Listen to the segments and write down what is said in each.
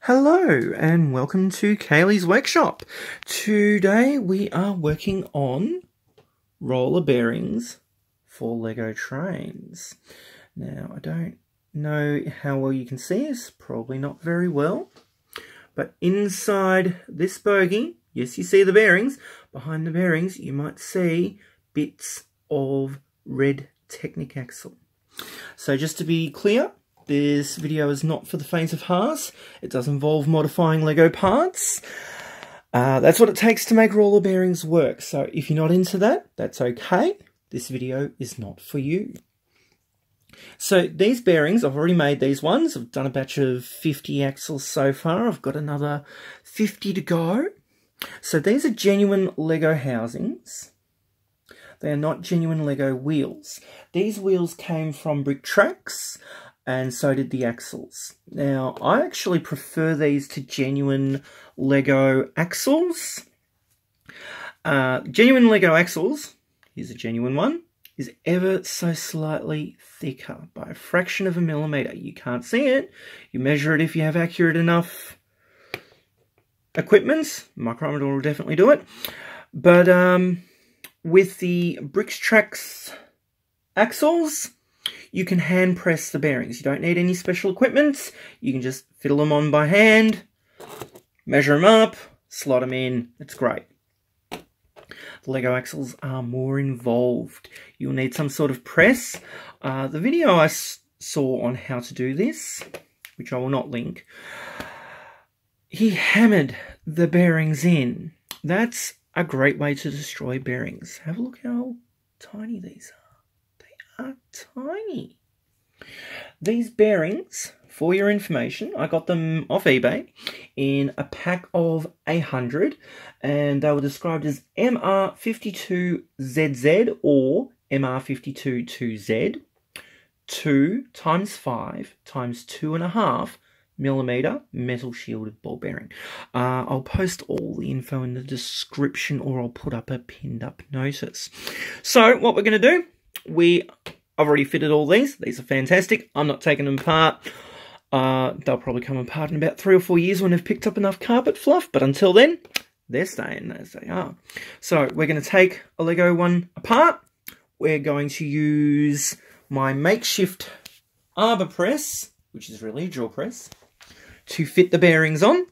Hello and welcome to Kaylee's Workshop. Today we are working on roller bearings for Lego trains. Now I don't know how well you can see this, probably not very well, but inside this bogie, yes you see the bearings, behind the bearings you might see bits of red Technic axle. So just to be clear, this video is not for the faint of heart. It does involve modifying Lego parts. Uh, that's what it takes to make roller bearings work. So if you're not into that, that's okay. This video is not for you. So these bearings, I've already made these ones. I've done a batch of 50 axles so far. I've got another 50 to go. So these are genuine Lego housings. They are not genuine Lego wheels. These wheels came from Bricktracks and so did the axles. Now, I actually prefer these to genuine Lego axles. Uh, genuine Lego axles, here's a genuine one, is ever so slightly thicker by a fraction of a millimeter. You can't see it. You measure it if you have accurate enough equipment. Micrometer will definitely do it. But um, with the Bricktracks axles, you can hand press the bearings. You don't need any special equipment. You can just fiddle them on by hand, measure them up, slot them in. It's great. The Lego axles are more involved. You'll need some sort of press. Uh, the video I saw on how to do this, which I will not link, he hammered the bearings in. That's a great way to destroy bearings. Have a look how tiny these are are tiny. These bearings, for your information, I got them off eBay in a pack of 100 and they were described as MR52ZZ or MR522Z 2 times 5 times 2.5 millimeter metal shielded ball bearing. Uh, I'll post all the info in the description or I'll put up a pinned up notice. So what we're going to do we I've already fitted all these. These are fantastic. I'm not taking them apart. Uh, they'll probably come apart in about three or four years when I've picked up enough carpet fluff. But until then, they're staying as they are. So we're going to take a Lego one apart. We're going to use my makeshift arbor press, which is really a drill press, to fit the bearings on.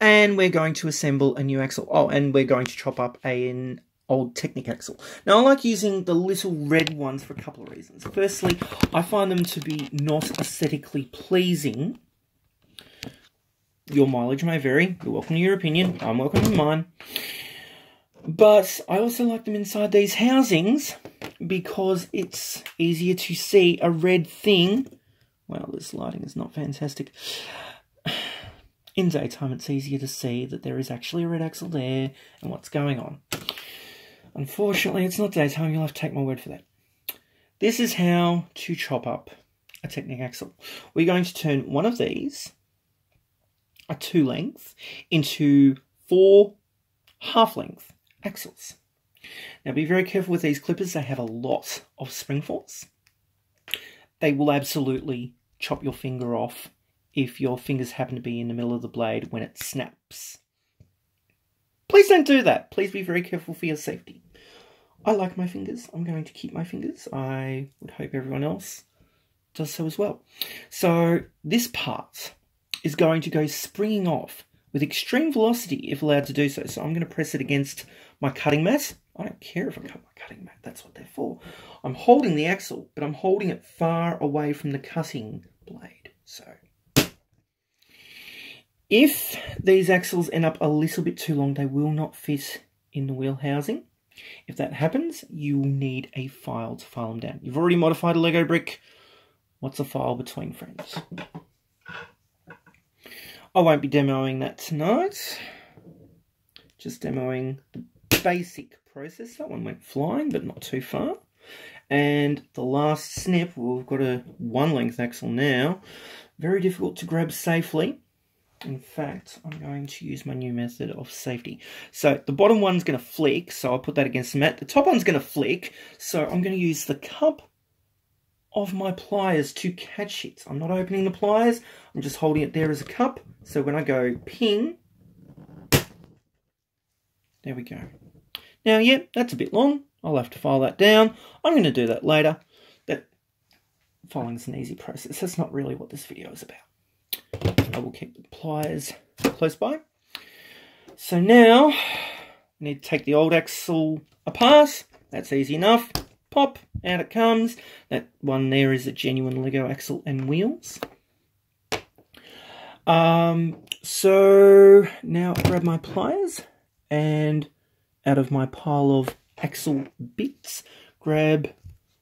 And we're going to assemble a new axle. Oh, and we're going to chop up an old Technic axle. Now, I like using the little red ones for a couple of reasons. Firstly, I find them to be not aesthetically pleasing. Your mileage may vary. You're welcome to your opinion. I'm welcome to mine. But I also like them inside these housings because it's easier to see a red thing. Well, this lighting is not fantastic. In daytime, it's easier to see that there is actually a red axle there and what's going on. Unfortunately, it's not daytime. You'll have to take my word for that. This is how to chop up a Technic axle. We're going to turn one of these, a two length, into four half length axles. Now be very careful with these clippers. They have a lot of spring force. They will absolutely chop your finger off if your fingers happen to be in the middle of the blade when it snaps. Please don't do that. Please be very careful for your safety. I like my fingers. I'm going to keep my fingers. I would hope everyone else does so as well. So this part is going to go springing off with extreme velocity if allowed to do so. So I'm going to press it against my cutting mat. I don't care if I cut my cutting mat, that's what they're for. I'm holding the axle, but I'm holding it far away from the cutting blade. So if these axles end up a little bit too long, they will not fit in the wheel housing. If that happens, you need a file to file them down. You've already modified a Lego brick. What's a file between friends? I won't be demoing that tonight. Just demoing the basic process. That one went flying, but not too far. And the last snip, we've got a one length axle now. Very difficult to grab safely. In fact, I'm going to use my new method of safety. So the bottom one's going to flick, so I'll put that against the mat. The top one's going to flick, so I'm going to use the cup of my pliers to catch it. I'm not opening the pliers, I'm just holding it there as a cup. So when I go ping, there we go. Now, yeah, that's a bit long. I'll have to file that down. I'm going to do that later. That filing is an easy process. That's not really what this video is about. I will keep the pliers close by. So now, I need to take the old axle apart. That's easy enough. Pop, out it comes. That one there is a genuine Lego axle and wheels. Um, so now grab my pliers and out of my pile of axle bits, grab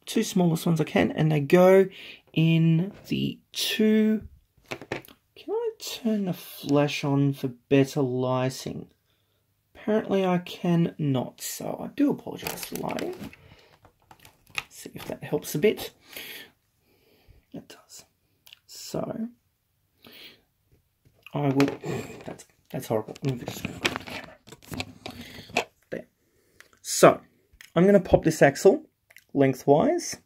two smallest ones I can, and they go in the two. Can turn the flash on for better lighting? Apparently I cannot, so I do apologise for lighting. see if that helps a bit. It does. So I will. That's that's horrible. There. So, I'm going to pop this axle lengthwise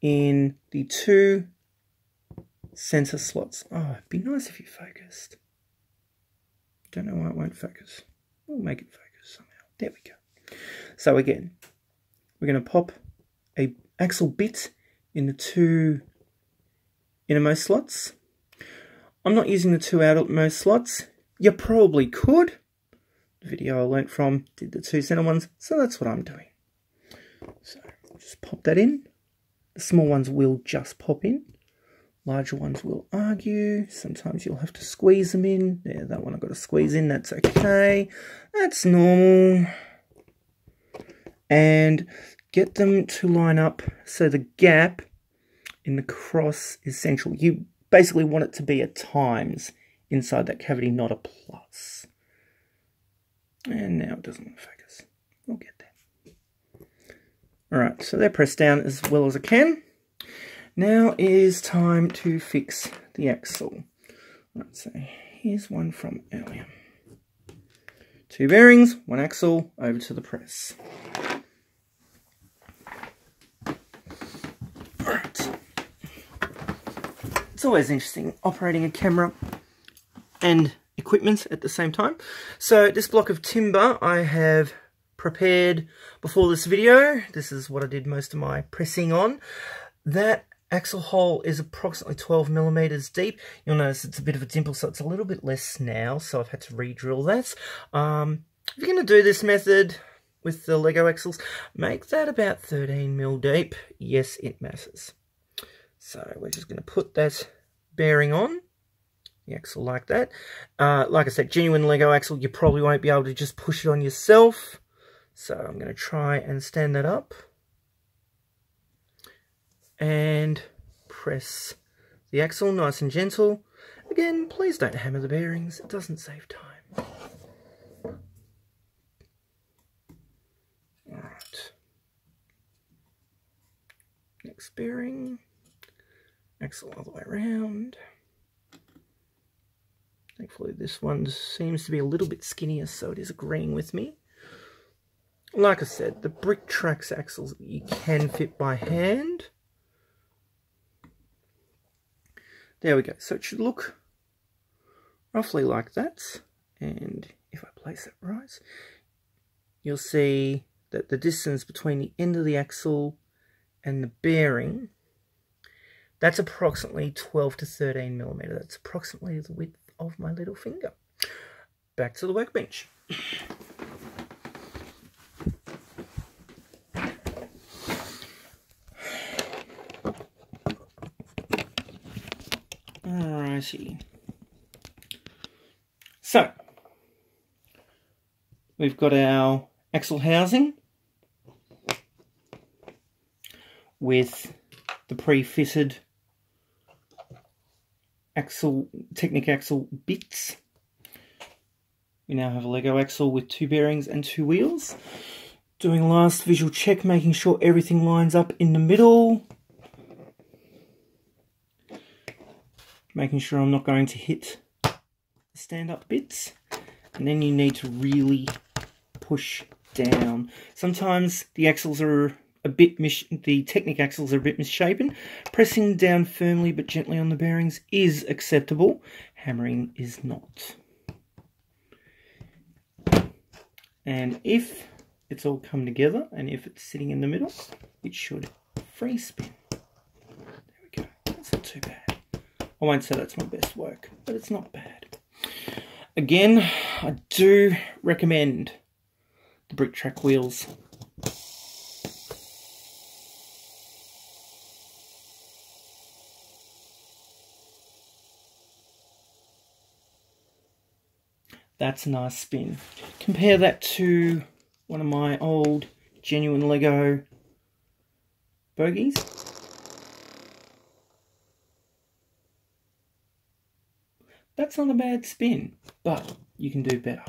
in the two sensor slots. Oh, it'd be nice if you focused. Don't know why it won't focus. We'll make it focus somehow. There we go. So again, we're going to pop a axle bit in the two innermost slots. I'm not using the two outermost slots. You probably could, The video I learnt from did the two center ones, so that's what I'm doing. So just pop that in. The small ones will just pop in. Larger ones will argue. Sometimes you'll have to squeeze them in. Yeah, that one I've got to squeeze in. That's okay. That's normal. And get them to line up so the gap in the cross is central. You basically want it to be a times inside that cavity, not a plus. And now it doesn't want to focus. We'll get there. Alright, so they're pressed down as well as I can. Now is time to fix the axle. Right, so here's one from earlier. Two bearings, one axle, over to the press. Alright. It's always interesting operating a camera and equipment at the same time. So this block of timber I have prepared before this video. This is what I did most of my pressing on. That axle hole is approximately 12 millimeters deep. You'll notice it's a bit of a dimple, so it's a little bit less now, so I've had to re-drill that. Um, if you're going to do this method with the Lego axles, make that about 13 mil deep. Yes, it matters. So we're just going to put that bearing on the axle like that. Uh, like I said, genuine Lego axle, you probably won't be able to just push it on yourself. So I'm going to try and stand that up. And press the axle nice and gentle. Again, please don't hammer the bearings. It doesn't save time. Alright. Next bearing. Axle all the way around. Thankfully this one seems to be a little bit skinnier, so it is agreeing with me. Like I said, the Bricktracks axles you can fit by hand. There we go. So it should look roughly like that. And if I place it right, you'll see that the distance between the end of the axle and the bearing, that's approximately 12 to 13 millimeter. That's approximately the width of my little finger. Back to the workbench. So, we've got our axle housing with the pre-fitted axle, Technic axle bits. We now have a Lego axle with two bearings and two wheels. Doing last visual check, making sure everything lines up in the middle. Making sure I'm not going to hit the stand-up bits. And then you need to really push down. Sometimes the axles are a bit the Technic axles are a bit misshapen. Pressing down firmly but gently on the bearings is acceptable. Hammering is not. And if it's all come together and if it's sitting in the middle, it should free spin. There we go. That's not too bad. I won't say that's my best work, but it's not bad. Again, I do recommend the Bricktrack wheels. That's a nice spin. Compare that to one of my old genuine Lego bogies. That's not a bad spin, but you can do better.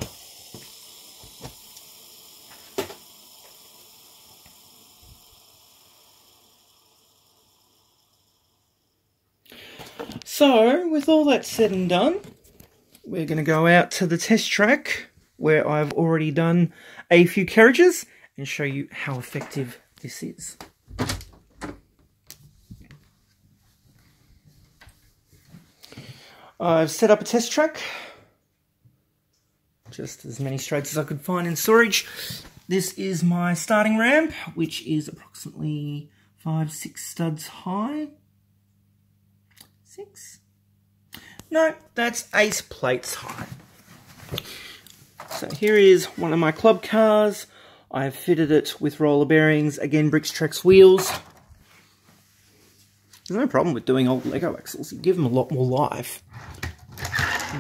So, with all that said and done, we're going to go out to the test track where I've already done a few carriages and show you how effective this is. I've set up a test track, just as many straights as I could find in storage. This is my starting ramp, which is approximately five, six studs high. Six? No, that's eight plates high. So here is one of my club cars. I've fitted it with roller bearings, again Bricks Tracks wheels. There's no problem with doing old Lego axles, you give them a lot more life.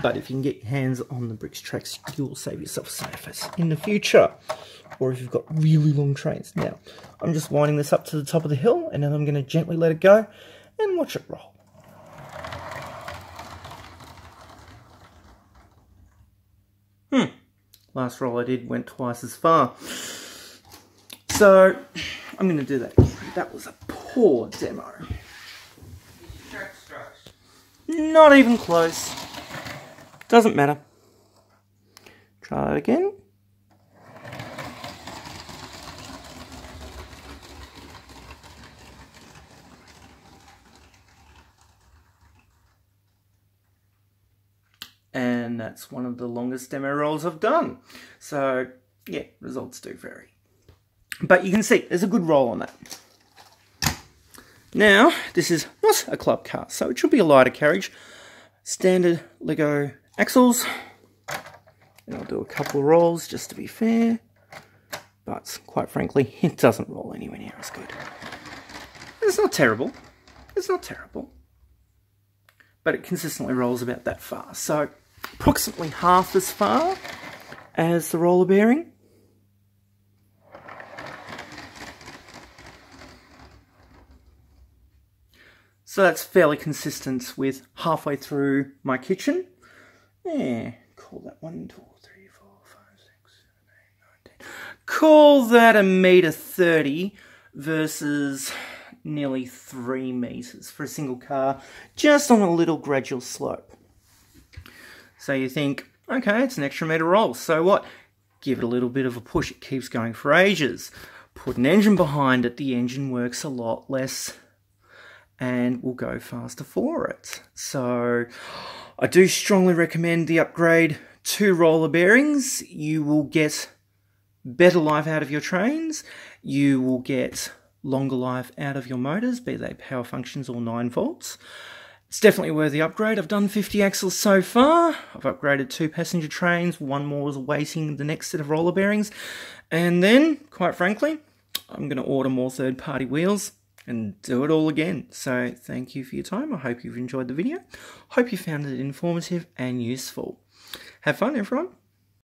But if you can get your hands on the Bricks Tracks, you'll save yourself surface in the future. Or if you've got really long trains. Now, I'm just winding this up to the top of the hill, and then I'm going to gently let it go and watch it roll. Hmm. Last roll I did went twice as far. So, I'm going to do that That was a poor demo. Not even close. Doesn't matter. Try that again. and that's one of the longest demo rolls I've done. So yeah, results do vary. But you can see there's a good roll on that. Now, this is not a club car, so it should be a lighter carriage. Standard Lego axles. And I'll do a couple of rolls just to be fair. But quite frankly, it doesn't roll anywhere near as good. It's not terrible. It's not terrible. But it consistently rolls about that far. So approximately half as far as the roller bearing. So that's fairly consistent with halfway through my kitchen. Yeah, call that one, two, three, four, five, six, seven, eight, nine, ten. Call that a metre 30 versus nearly three metres for a single car, just on a little gradual slope. So you think, okay, it's an extra metre roll, so what? Give it a little bit of a push, it keeps going for ages. Put an engine behind it, the engine works a lot less and will go faster for it. So I do strongly recommend the upgrade to roller bearings. You will get better life out of your trains. You will get longer life out of your motors, be they power functions or 9 volts. It's definitely worth the upgrade. I've done 50 axles so far. I've upgraded two passenger trains. One more is awaiting the next set of roller bearings. And then, quite frankly, I'm going to order more third-party wheels and do it all again. So thank you for your time. I hope you've enjoyed the video. Hope you found it informative and useful. Have fun, everyone.